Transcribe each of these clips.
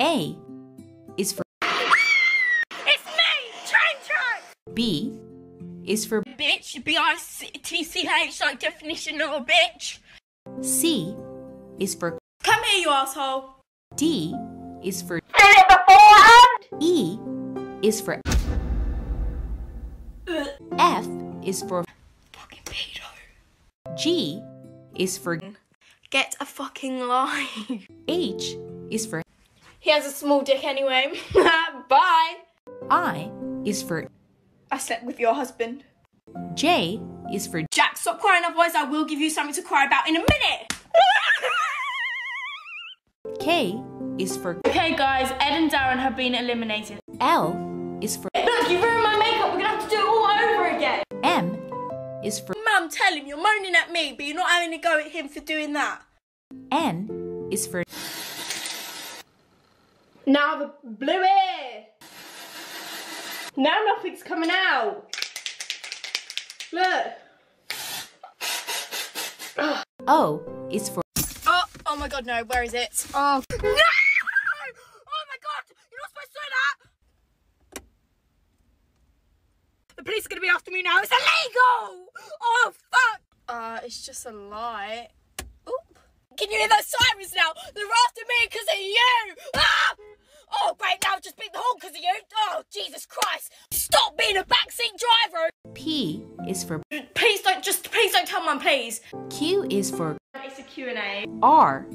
A is for It's me, Train Track! B is for Bitch, B-I-T-C-H, like definition of a bitch. C is for Come here, you asshole. D is for Did it beforehand? E is for F is for Fucking pedo. G is for Get a fucking life. H is for He has a small dick anyway. Bye. I is for I slept with your husband. J is for Jack, stop crying, otherwise I will give you something to cry about in a minute. K is for okay, guys, Ed and Darren have been eliminated. L is for Look, you ruined my makeup. We're gonna have to do it all over again. M is for Mum, tell him you're moaning at me, but you're not having a go at him for doing that. N is for Now the bluey. Now nothing's coming out. Look. O is for Oh, oh my god, no. Where is it? Oh. No! Oh my god! You're not supposed to do that! The police are gonna be after me now. It's illegal! Oh, fuck! Uh, it's just a light. Oop. Can you hear those sirens now? They're after me because of you! Ah! Oh, great, now just beat the horn because of you. Oh, Jesus Christ. Stop being a backseat driver. P is for Please don't, just please don't tell mum, please. Q is for It's a Q&A. R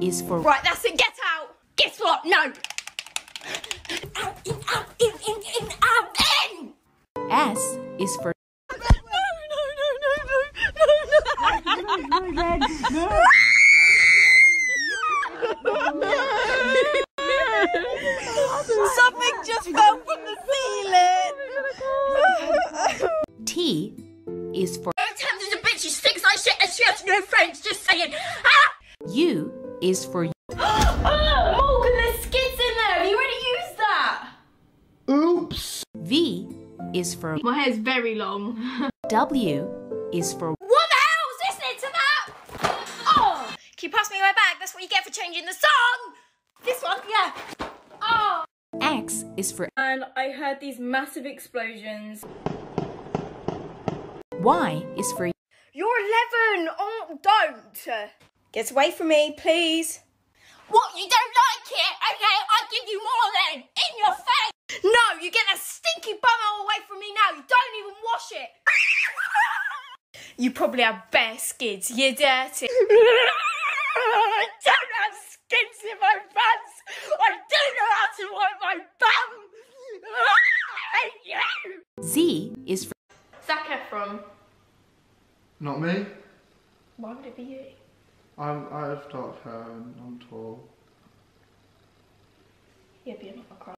is for Right, that's it. Get out. Guess what? No. Out, in, out, in, in, in, out, in. S is for No, no, no, no, no, no, no. Something just fell from the ceiling. T is for Tamzin's a bitch, she stinks like shit and she has no friends, just saying. Ah! U is for oh, Morgan, there's skids in there. Have you already used that? Oops. V is for My hair's very long. W is for What the hell was listening to that? Oh! Can you pass me my bag? That's what you get for changing the song! This one, yeah. Oh! X is for And I heard these massive explosions. Y is for You're 11! Oh, don't! Get away from me, please. What? You don't like it? Okay, I'll give you more then! In your face! No, you get that stinky bumhole away from me now! You don't even wash it! you probably have bare skids, you're dirty. I don't have skids in my pants! I don't know how to wipe my bum! I hate you! Z is for Zac Efron. Not me. Why would it be you? I'm, I have dark hair and I'm tall. Yeah, but you're not a cry.